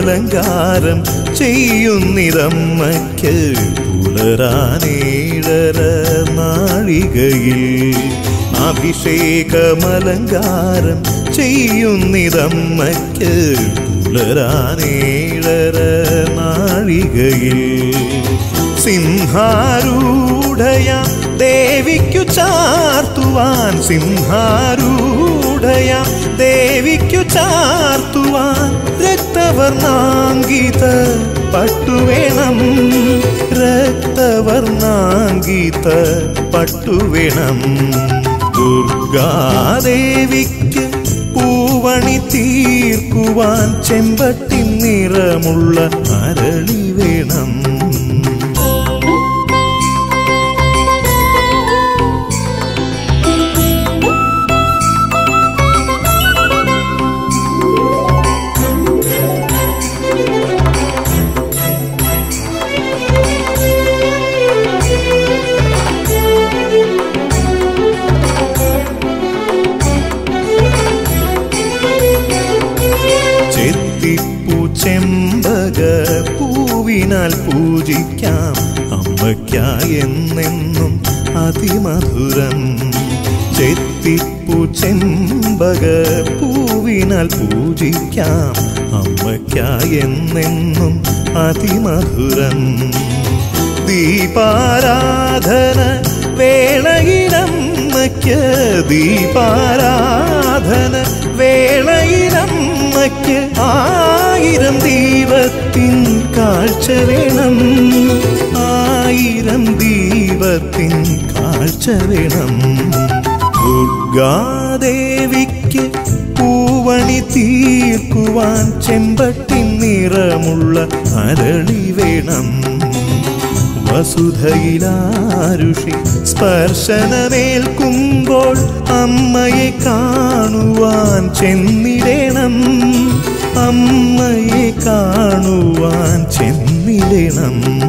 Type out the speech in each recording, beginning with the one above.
അഭിഷേകമലങ്കാരം ചെയ്യുന്നിതമ്മയ്ക്ക് പുലരാനേഴര നാഴികയിൽ. അഭിഷേകമലങ്കാരം ചെയ്യുന്നിതമ്മയ്ക്ക് പുലരാനേഴര നാഴികയിൽ. സിംഹാരൂഢയ ദേവിക്കു ചാർത്തുവാൻ. സിംഹാരൂഢയ ദേവിക്കു ചാർത്തുവാൻ രക്തവർണാങ്കിത പട്ടുവേണം രക്തവർണാങ്കിത പട്ടുവേണം. ദുർഗാദേവിക്ക് പൂവണി തീർക്കുവാൻ ചെമ്പട്ടി നിറമുള്ള അരളി വേണം. അതിമധുരം ചെത്തിപ്പൂ ചെമ്പക പൂവിനാൽ പൂജിക്കാം അമ്മയ്ക്കായെന്നെന്നും അതിമധുരം. ദീപാരാധന വേളയിലമ്മയ്ക്ക് ദീപാരാധന വേളയിലമ്മയ്ക്ക് ആയിരം ദീപത്തിൻ കാഴ്ച വേണം. ആയിരം ദീപത്തിൻ വേണം ദുർഗാദേവിക്ക് പൂവണി തീർക്കുവാൻ ചെമ്പട്ടി നിറമുള്ള അരളി വേണം. വസുധയിലാരുഷി സ്പർശനമേൽക്കുമ്പോൾ അമ്മയെ കാണുവാൻ ചെന്നിടേണം. അമ്മയെ കാണുവാൻ ചെന്നിടണം.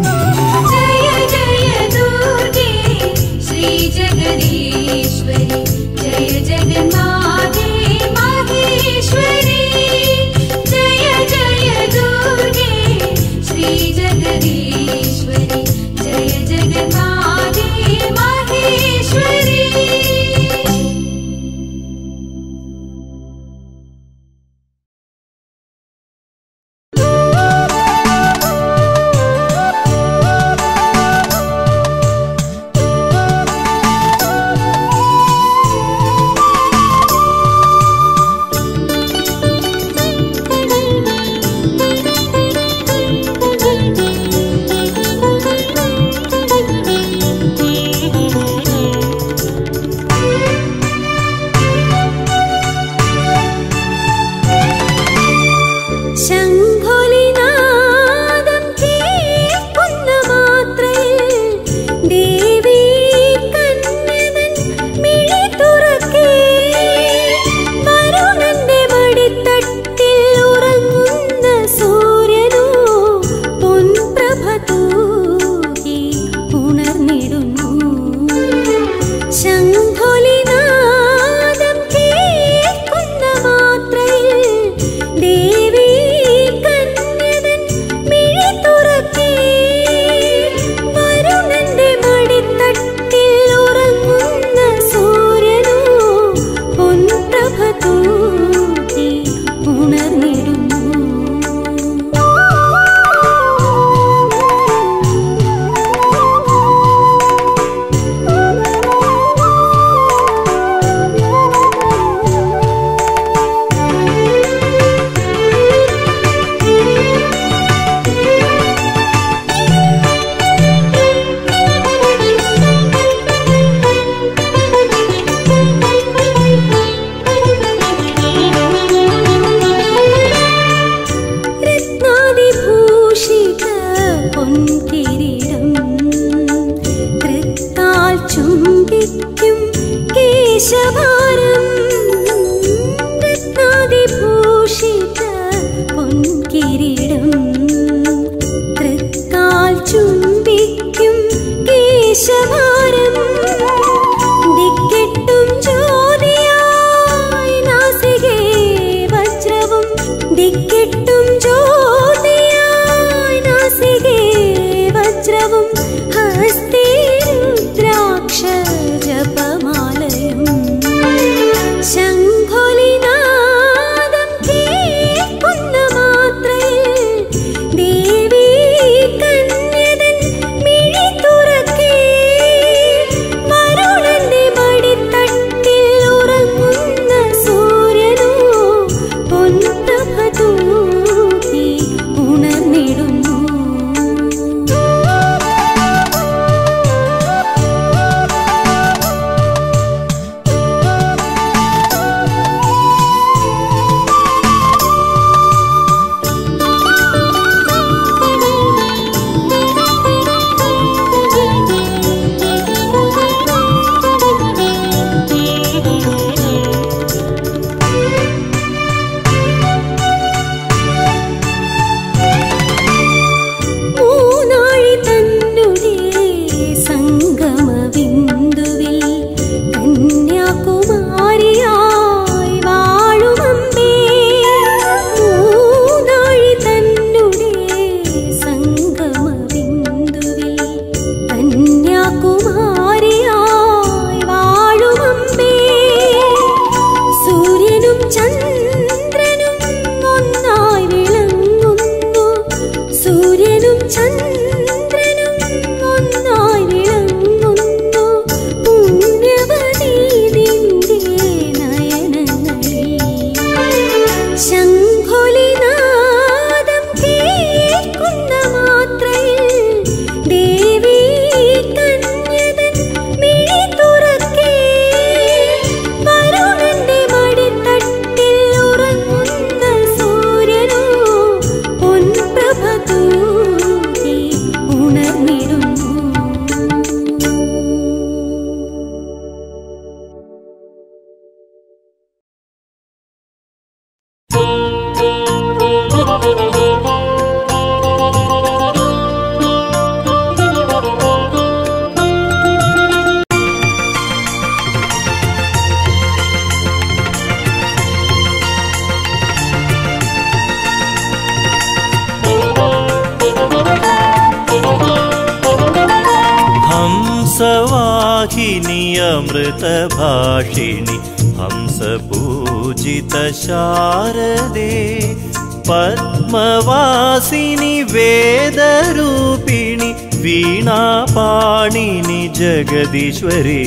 ीश्वरि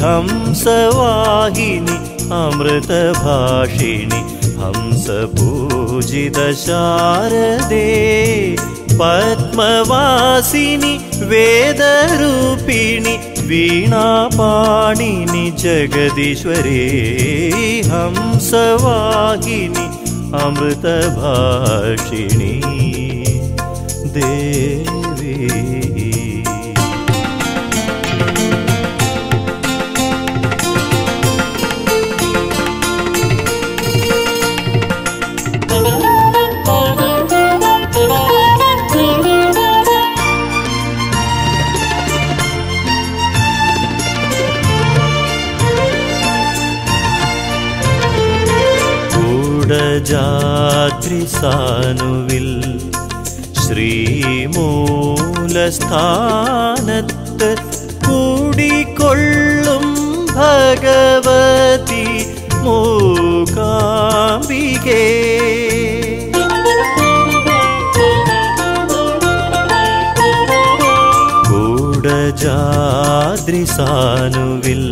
हंसवाहिनि अमृतभाषिणि हंसपूजितशारदे पद्मवासिनि वेदरूपिणि वीणापाणिनि जगदीश्वरि हंसवाहिनि स वाहिनी अमृतभाषिणि देवे। സാനുവിൽ ശ്രീമൂലസ്ഥാനത്ത് കൂടിക്കൊള്ളും ഭഗവതി മൂകാംബികേ. സാനുവിൽ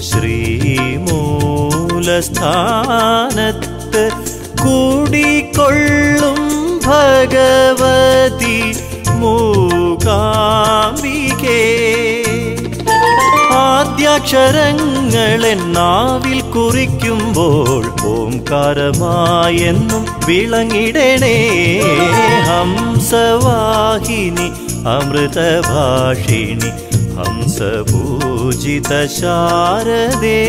ശ്രീമൂലസ്ഥാനത്ത് കൂടി ആദ്യാക്ഷരങ്ങളെൻ നാവിൽ കുറിക്കുമ്പോൾ ഓംകാരമായെന്നും വിളങ്ങിടണേ. ഹംസവാഹിനി അമൃതഭാഷിണി ഹംസപൂജിത ശാരദേ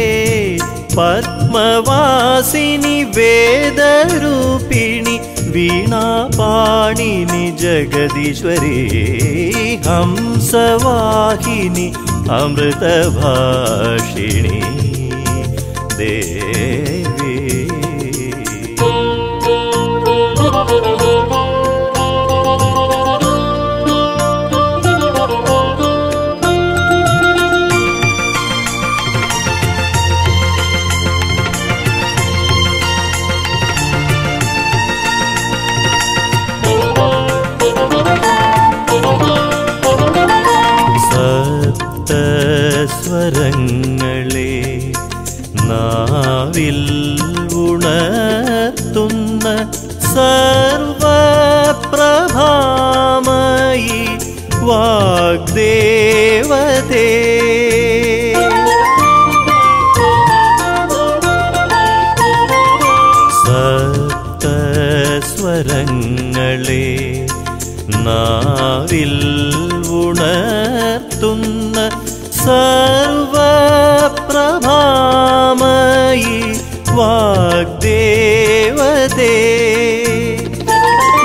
पद्मवासिनि वेदरूपिणि वीणापाणिनि जगदीश्वरी हंसवाहिनि अमृतभाषिणी। നാവിൽ ഉണർത്തുന്ന സർവപ്രഭാമയി വാഗ്ദേവതേ.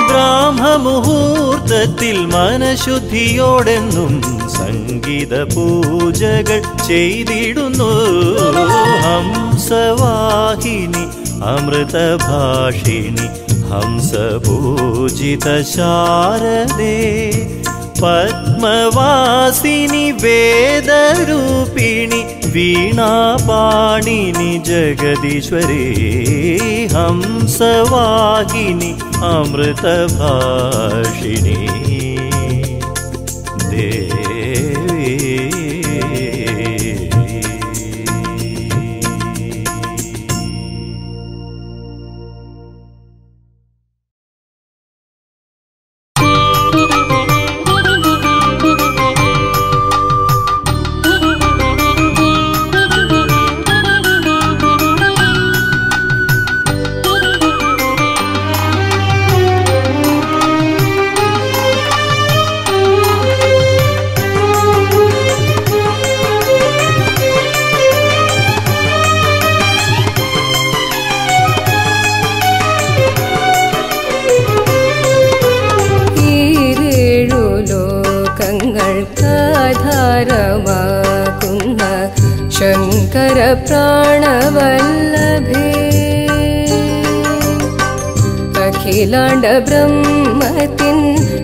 ബ്രാഹ്മമുഹൂർത്തത്തിൽ മനഃശുദ്ധിയോടെന്നും സംഗീത പൂജകൾ ചെയ്തിടുന്നു. ഹംസവാഹിനി അമൃതഭാഷിണി हंसपूजितशारदे पद्मवासिनि वेदरूपिणि वीणापाणिनि जगदीश्वरे हंसवाहिनि अमृतभाषिणी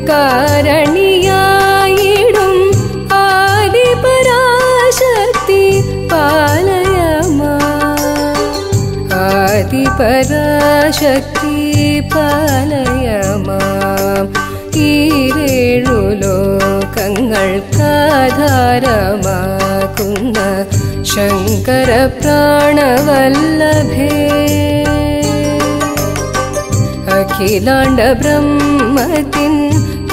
കാരണിയായിടും ആദിപരാശക്തി പാലയമാ. ആദിപരാശക്തി പാലയമാം. ഈരേഴു ലോകങ്ങൾക്കാധാരമാകുന്ന ശങ്കര പ്രാണവല്ലഭേ അഖിലാണ്ട ബ്രഹ്മത്തിൻ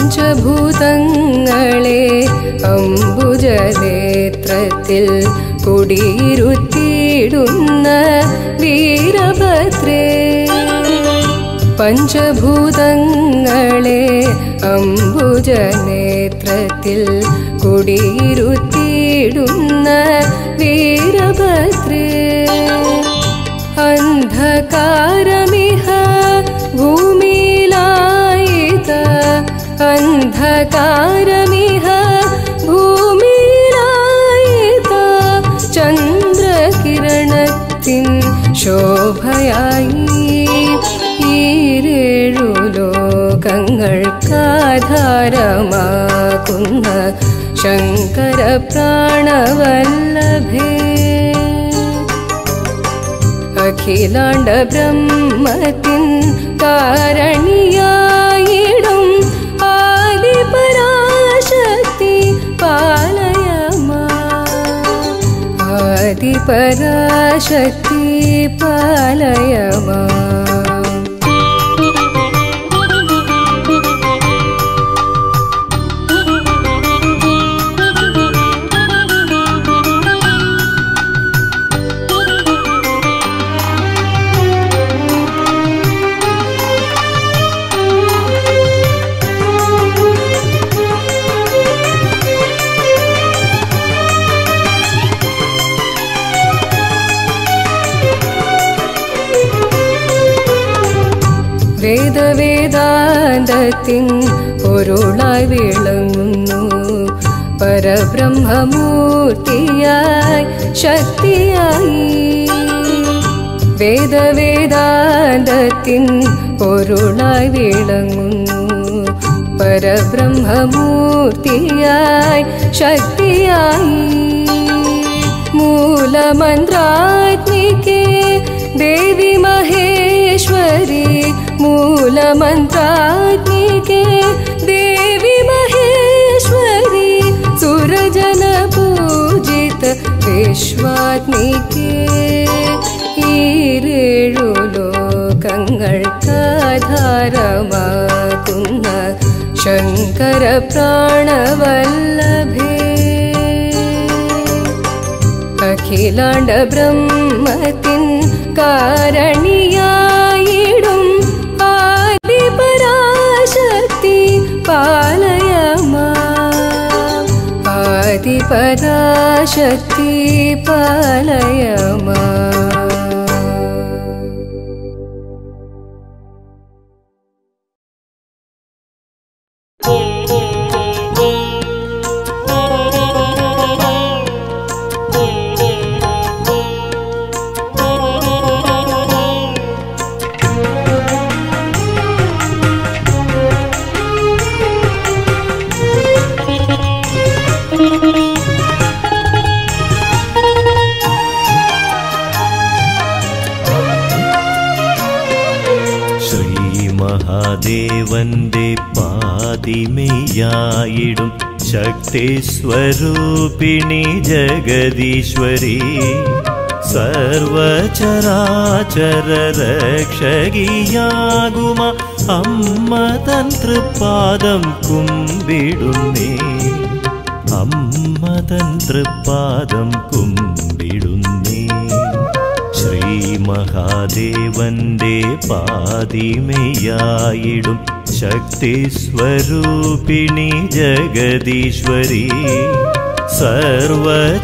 പഞ്ചഭൂതങ്ങളെ കുടിയിരുത്തിയിടുന്ന വീരഭദ്രേ. പഞ്ചഭൂതങ്ങളെ അംബുജനേത്രത്തിൽ കുടിയിരുത്തിയിടുന്ന അന്ധകാരമിഹ ഭൂമിയിലായിത ചന്ദ്രകിരണത്തിൻ ശോഭയായി. ഈരേഴു ലോകങ്ങൾക്കാധാരമാകുന്ന ശങ്കര പ്രാണവല്ലഭേ അഖിലാണ്ട ബ്രഹ്മത്തിൻ കാരണിയായിടും पराशक्ति पालय വേദവേദാന്തത്തിൻ പൊരുളായി വിളങ്ങുന്നു. പരബ്രഹ്മമൂർത്തിയായി ശക്തിയായി. വേദവേദാന്തത്തിൻ പൊരുളായി വിളങ്ങുന്നു. പരബ്രഹ്മമൂർത്തിയായി ശക്തിയായി. മൂലമന്ത്രാത്മികേ ദേവി മഹേശ്വരി मूलमन्त्रात् देवि देवी महेश्वरी सुरजन पूजित विश्वात्मके हीडु लोकङ्गर्था धारमातु कारणीया पराशक्ति पालय मा മഹാദേവന്റെ പാതിമയായിടും ശക്തി സ്വരൂപിണി ജഗദീശ്വരി. സർവചരാചരക്ഷകിയാകുമ അമ്മ തൻ കുമ്പിടുന്നേ. അമ്മ തൻ കുമ്പിടുന്നേ. ശ്രീ മഹാദേവന്റെ പാതിമയായിടും ശക്തി സ്വരൂപിണി ജഗദീശ്വരി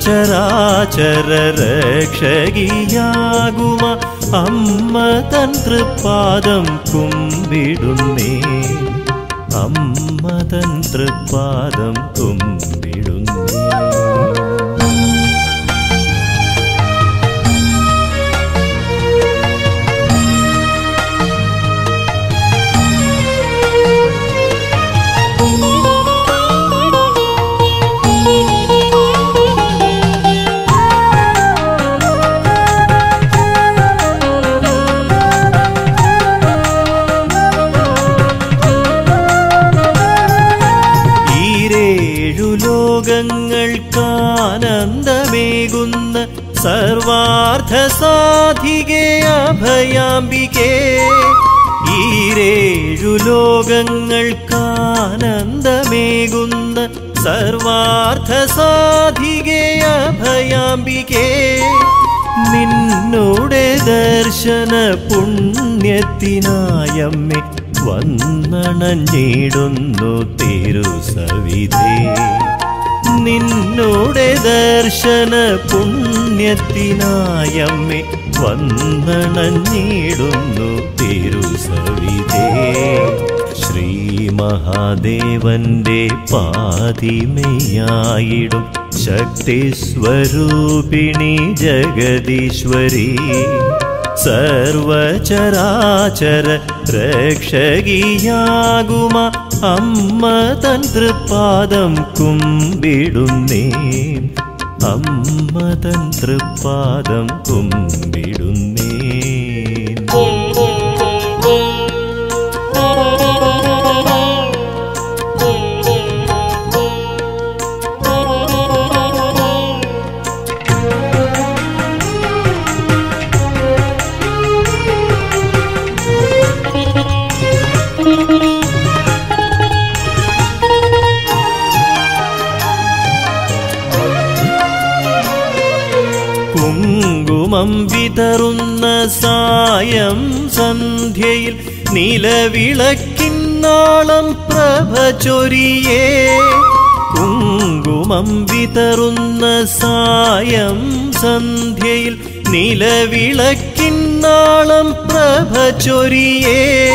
സർവചരാചര രക്ഷകിയാകുമ അമ്മ തൻ തൃപ്പാദം കുമ്പിടുന്നേ അമ്മ തൻ തൃപ്പാദം കുമ്പിടുന്നേ അഭയാംബികേ ഈരേഴു ലോകങ്ങൾക്കാനന്ദമേകുന്ന സർവാർത്ഥ സാധികേ അഭയാംബികേ നിന്നോടെ ദർശന പുണ്യത്തിനായമ്മേ വന്നണഞ്ഞിടുന്നു തിരുസവിധേ നിന്നോടെ ദർശന പുണ്യത്തിനായമ്മേ വന്നണഞ്ഞിടുന്നു തിരുസവിതേ ശ്രീ മഹാദേവന്റെ പാതിമയായിടും ശക്തിസ്വരൂപിണി ജഗദീശ്വരി. സർവചരാചര രക്ഷകിയാകുമ അമ്മ തൻ കുമ്പിടുന്നേ അമ്മ തൻ കുമ്പിടുന്നേ നിലവിളക്കിന്നാളം പ്രഭചൊരിയേ. കുങ്കുമം വിതറുന്ന സായം സന്ധ്യയിൽ നിലവിളക്കിന്നാളം പ്രഭചൊരിയേ.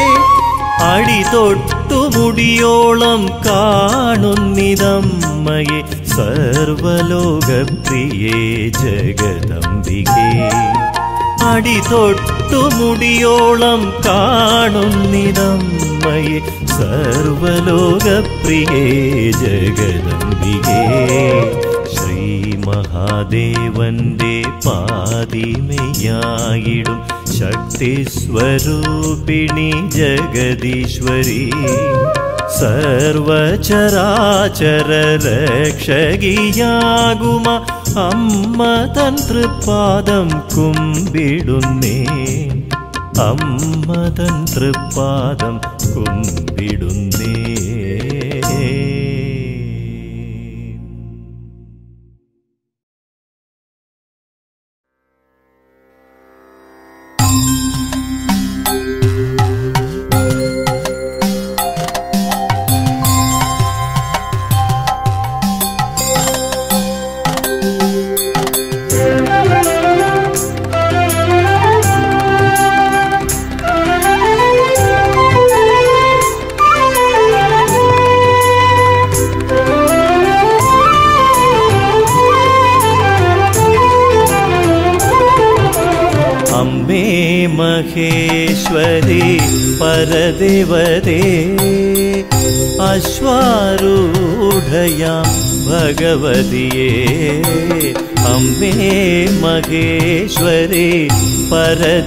അടി തൊട്ടുമുടിയോളം കാണുന്നിതമ്മയെ സർവലോകപ്രിയേ ജഗദംബികേ. അടി തൊട്ടുമുടിയോളം കാണുന്നിതമ്മയെ സർവലോകപ്രിയേ ജഗദംബികേ. ശ്രീ മഹാദേവന്റെ പാതിമയായിടും ശക്തി സ്വരൂപിണി ജഗദീശ്വരി. സർവചരാചര രക്ഷകിയാകുമ അമ്മ തൻ കുമ്പിടുന്നേ. അമ്മ തൻ കുമ്പിടുന്നേ.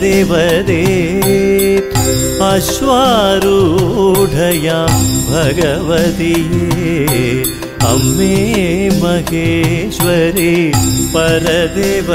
देव अश्वारूढया भगवती अम्बी महेश्वरी पर देव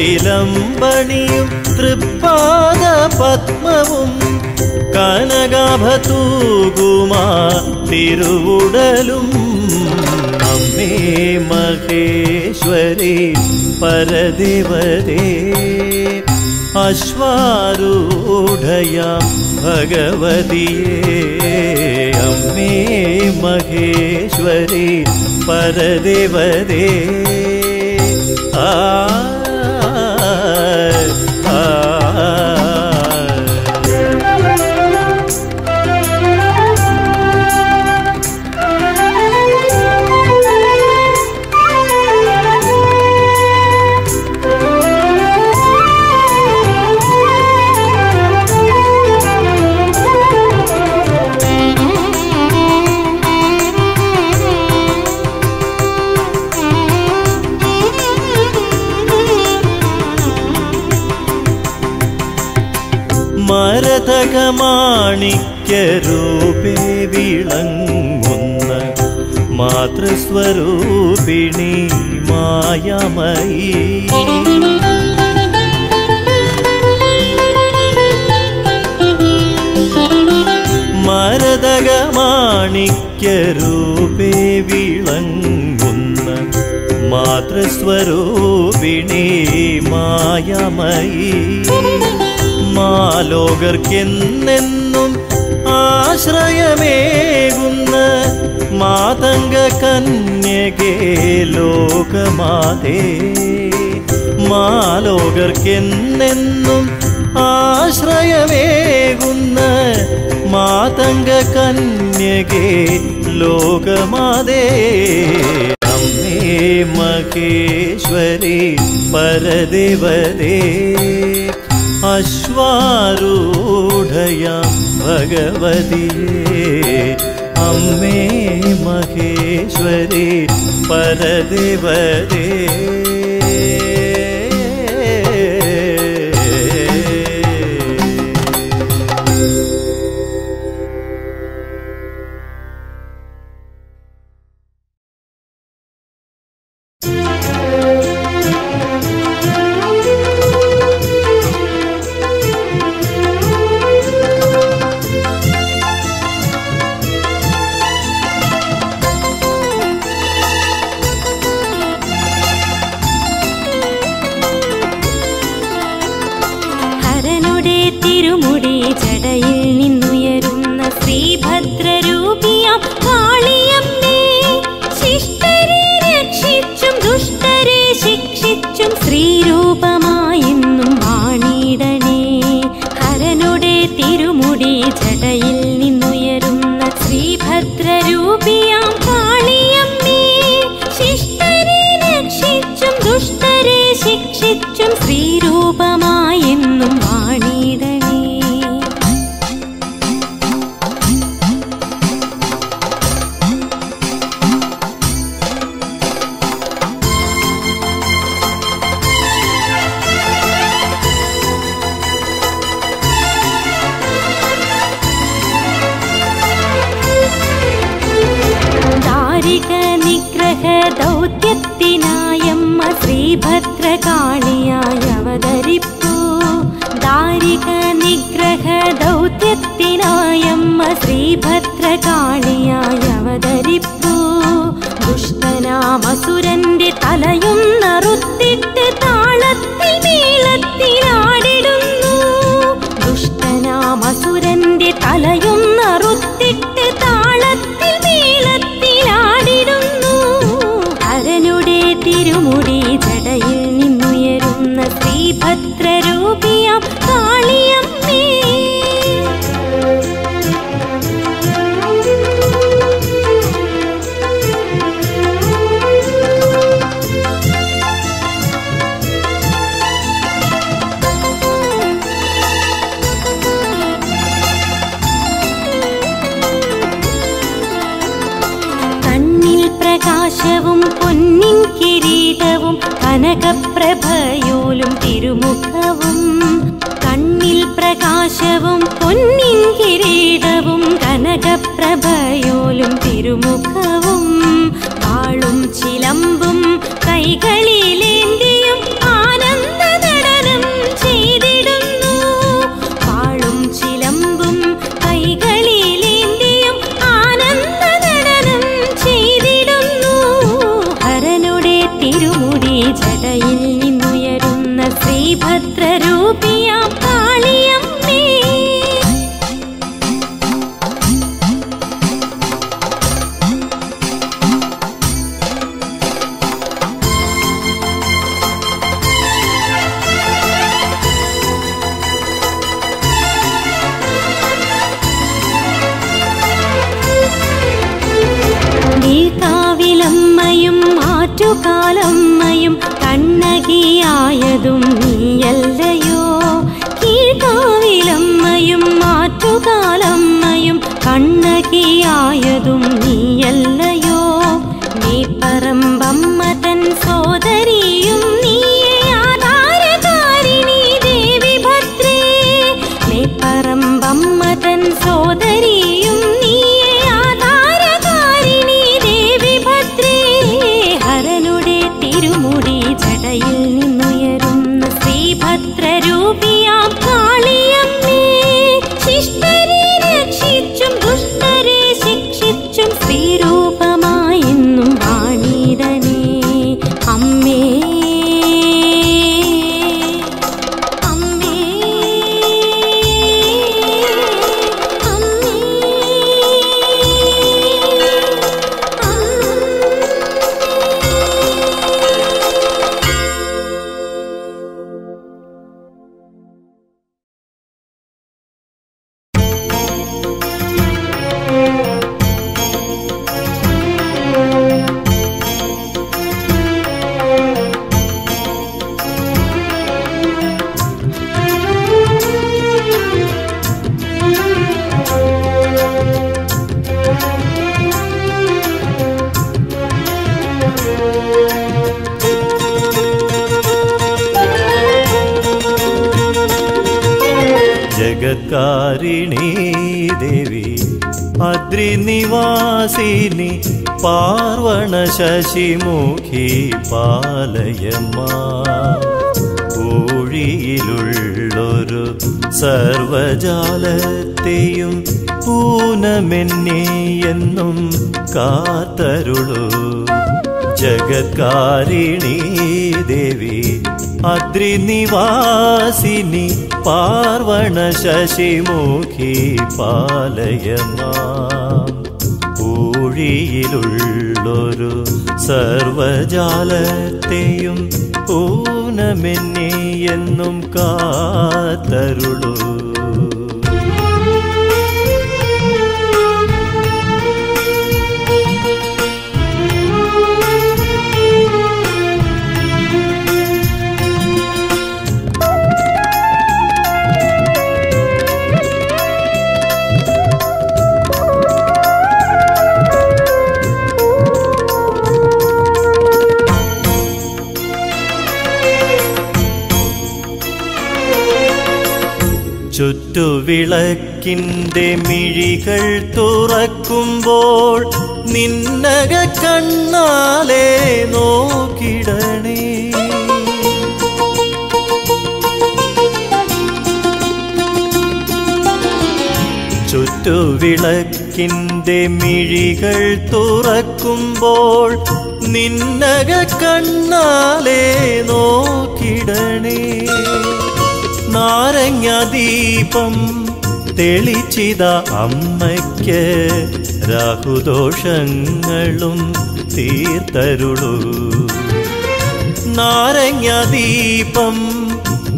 കനകച്ചിലമ്പണിയും തൃപ്പാദ പത്മവും കനകാഭതൂകുമാ തിരുവുടലും. അമ്മേ മഹേശ്വരി പരദേവതേ അശ്വാരൂഢയാം ഭഗവതിയേ. അമ്മേ മഹേശ്വരി പരദേവതേ ആ ആ, മാതൃസ്വരൂപിണി മായമയീ. മരതകമാണിക്യരൂപേ വിളങ്ങുന്ന മാതൃസ്വരൂപിണി മായമയീ. മാലോകർക്കെന്നെന്നും ആശ്രയമേകുന്ന മാതംഗ കന്യകേ ലോകമാതേ. മാലോകർക്കെന്നെന്നും ആശ്രയമേകുന്ന മാതംഗ കന്യകേ ലോകമാതേ. അമ്മേ മഹേശ്വരി പരദേവതേ അശ്വാരൂഢയാം ഭഗവതിയേ. मे महेश्वरे परदेवरे। കനകപ്രഭയോലും തിരുമുഖവും കണ്ണിൽ പ്രകാശവും പൊന്നിൻ കിരീടവും കനകപ്രഭയോലും തിരുമുഖവും ആളും ചിലമ്പും കൈകളിലേന്തിയും ശശിമുഖി പാലയമ്മ. പൂഴിയിലുള്ളൊരു സർവജാലത്തെയും പൂനമെന്നെ എന്നും കാത്തരുളൂ. ജഗത്കാരിണി ദേവി അദ്രിനിവാസിനി പാർവണ ശശിമുഖി പാലയമാം ഊഴിയിലുള്ളൊരു സർവജാലത്തെയും ഊനമെന്നേ എന്നും കാത്തരുളൂ. ചുറ്റുവിളക്കിന്റെ മിഴികൾ തുറക്കുമ്പോൾ നിന്നക കണ്ണാലെ നോക്കിടണേ. ചുറ്റുവിളക്കിന്റെ മിഴികൾ തുറക്കുമ്പോൾ നിന്നക കണ്ണാലെ നോക്കിടണേ. നാരങ്ങ ദീപം തെളിച്ചിത അമ്മയ്ക്ക് രാഹുദോഷങ്ങളും തീർത്തരുളൂ. നാരങ്ങ ദീപം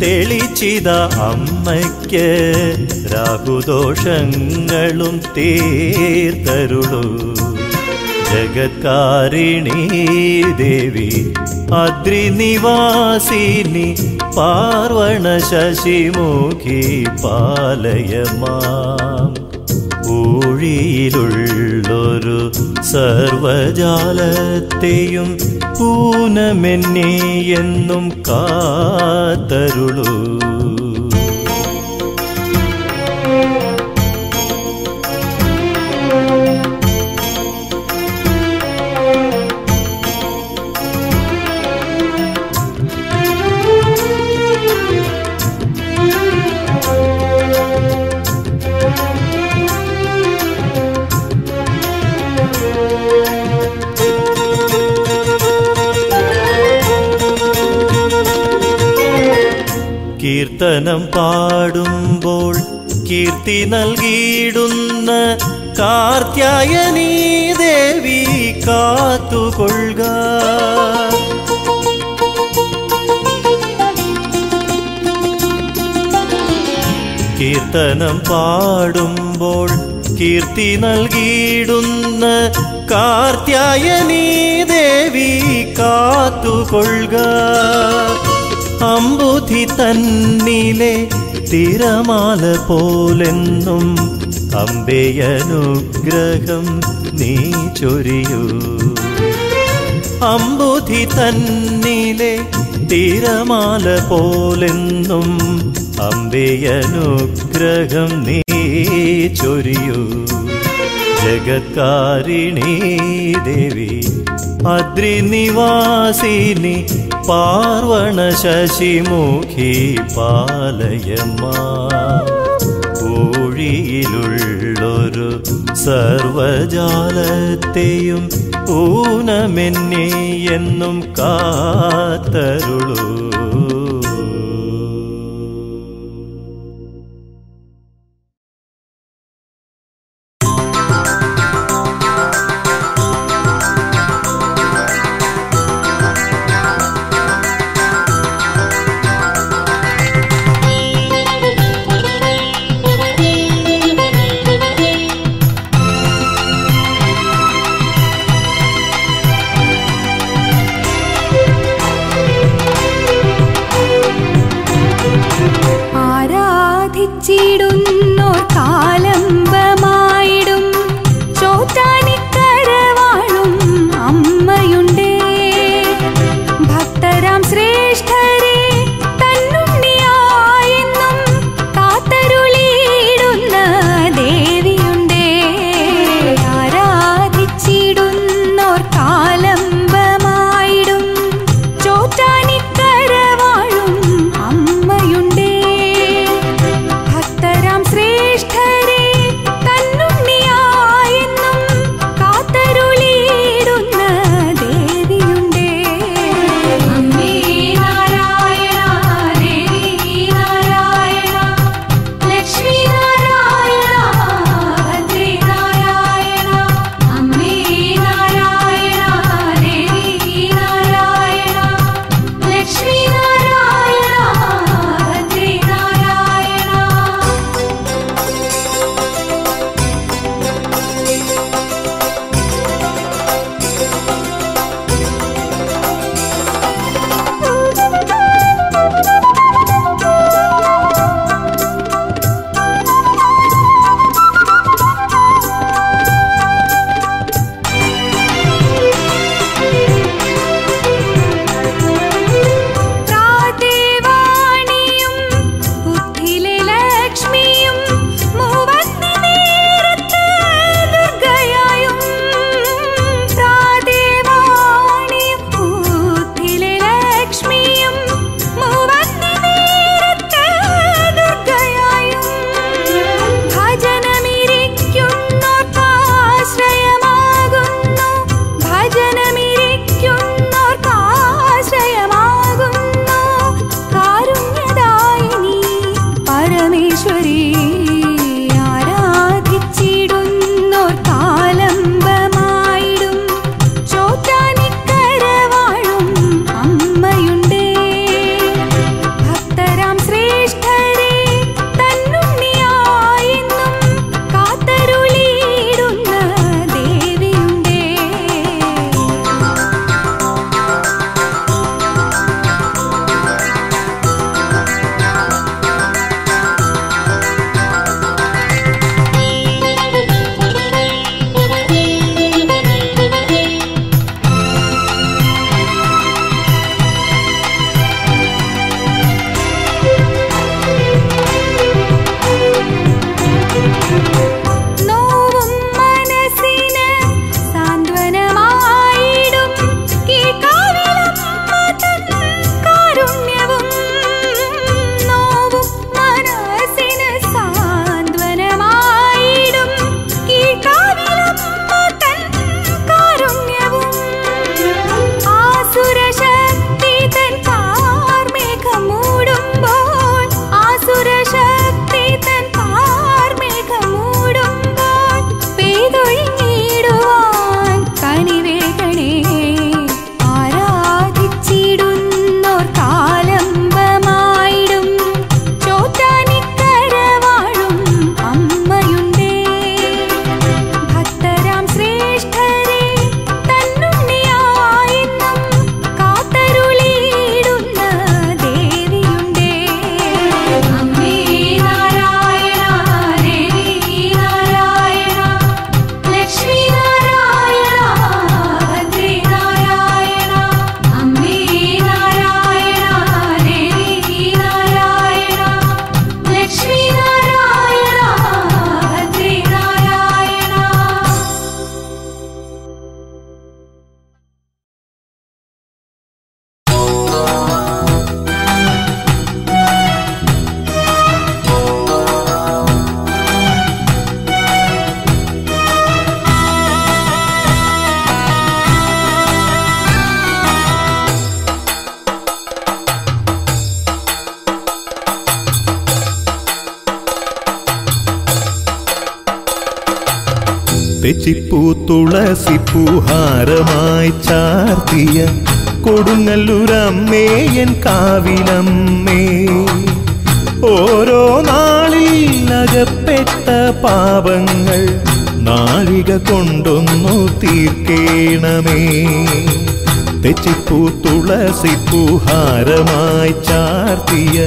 തെളിച്ചിത അമ്മയ്ക്ക് രാഹുദോഷങ്ങളും തീർത്തരുളൂ. ജഗത്കാരിണീ ദേവി അദ്രിനിവാസിനി പാർവണ ശശിമുഖി പാലയമാം. ഊഴിയിലുള്ളൊരു സർവജാലത്തെയും പൂനമെന്നെ എന്നും കാത്തരുളൂ. കീർത്തനം പാടുമ്പോൾ കീർത്തി നൽകിയിടുന്ന കാർത്യായനീ ദേവി കാത്തുകൊള്ളുക. കീർത്തനം പാടുമ്പോൾ കീർത്തി നൽകിയിടുന്ന കാർത്യായനീ ദേവി കാത്തുകൊള്ളുക. അമ്പുധി തന്നിലെ തിരമാല പോലെന്നും അമ്പയനുഗ്രഹം നീ ചൊരിയൂ. അമ്പുധി തന്നിലെ തിരമാല പോലെന്നും അമ്പയനുഗ്രഹം നീ ചൊരിയൂ. ജഗത്കാരിണീ ദേവി അദ്രിനിവാസിനി പാർവണ ശശിമുഖി പാലയമ്മ. ൂഴിയിലുള്ളൊരു സർവജാലത്തെയും ഊനമെന്നെ എന്നും കാത്തരുളൂ. തെച്ചിപ്പൂ തുളസിപ്പൂഹാരമായി ചാർത്തിയ കൊടുങ്ങല്ലൂരമ്മേയൻ കാവിലമ്മേ. ഓരോ നാളിൽ അകപ്പെട്ട പാപങ്ങൾ നാഴിക കൊണ്ടൊന്നു തീർക്കേണമേ. തെച്ചിപ്പൂ തുളസിപ്പൂഹാരമായി ചാർത്തിയ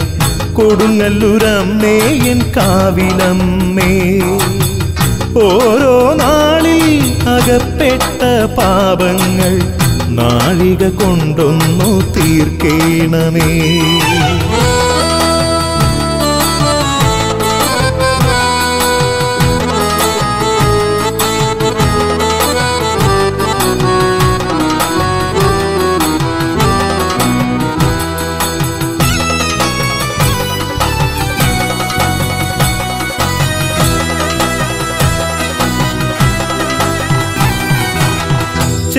കൊടുങ്ങല്ലൂരമ്മേയൻ കാവിലമ്മേ. ഓരോ നാളിൽ അകപ്പെട്ട പാപങ്ങൾ നാഴിക കൊണ്ടൊന്നു തീർക്കേണമേ.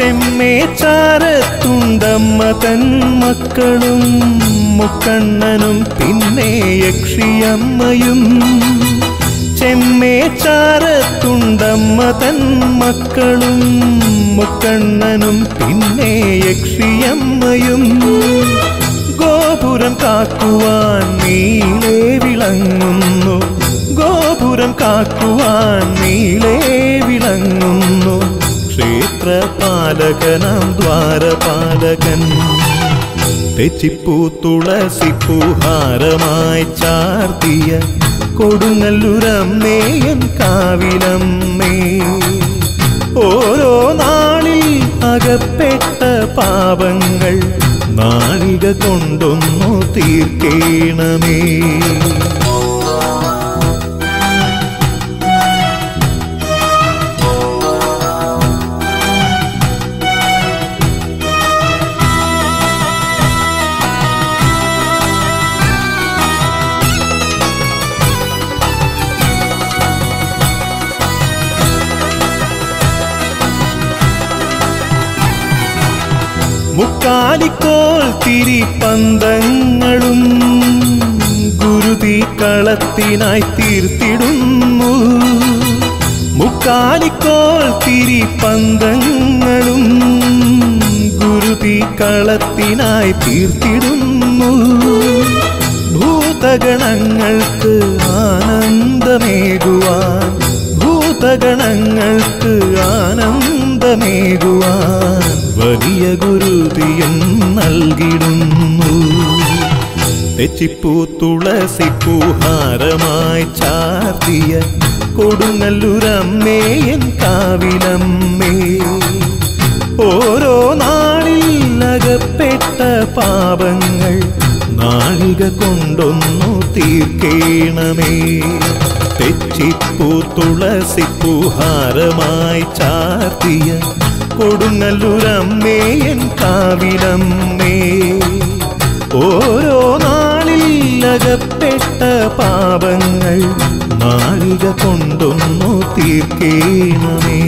ചെമ്മേ ചാരത്തുണ്ടമ്മ തൻ മക്കളും മുക്കണ്ണനും പിന്നെ യക്ഷിയമ്മയും. ചെമ്മേ ചാരത്തുണ്ടമ്മ തൻ മക്കളും മുക്കണ്ണനും പിന്നെ യക്ഷിയമ്മയും. ഗോപുരം കാക്കുവാൻ നീളെ വിളങ്ങുന്നു. ഗോപുരം കാക്കുവാൻ നീളെ വിളങ്ങുന്നു. ക്ഷേത്രപാലകനാം ദ്വാരപാലകൻ. തെച്ചിപ്പൂ തുളസിപ്പൂഹാരമായി ചാർത്തിയ കൊടുങ്ങല്ലൂരമ്മേയൻ കാവിലമ്മേ. ഓരോ നാളിൽ അകപ്പെട്ട പാപങ്ങൾ നാഴിക കൊണ്ടൊന്നു തീർക്കേണമേ. മുക്കാലിക്കോൽ തിരിപ്പന്തങ്ങളും ഗുരുതി കളത്തിനായി തീർത്തിടുന്നു. മുക്കാലിക്കോൾ തിരിപ്പന്തങ്ങളും ഗുരുതി കളത്തിനായി തീർത്തിടുന്നു. ഭൂതഗണങ്ങൾക്ക് ആനന്ദമേകുവാൻ ഭൂതഗണങ്ങൾക്ക് ആനന്ദമേകുവാൻ വലിയ ഗുരുതിയും നൽകിടുന്നു. തെച്ചിപ്പൂ തുളസിപ്പൂഹാരമായി ചാർത്തിയ കൊടുങ്ങല്ലുരമ്മേയൻ കാവിലമ്മേ. ഓരോ നാളിൽ അകപ്പെട്ട പാപങ്ങൾ നാഴിക കൊണ്ടൊന്നു തീർക്കേണമേ. തെച്ചിപ്പൂ തുളസിപ്പൂഹാരമായി ചാർത്തിയ കൊടുങ്ങല്ലൂരമ്മേയൻ കാവിലമ്മേ. ഓരോ നാളിൽ അകപ്പെട്ട പാപങ്ങൾ നാഴിക കൊണ്ടൊന്നു തീർക്കേണമേ.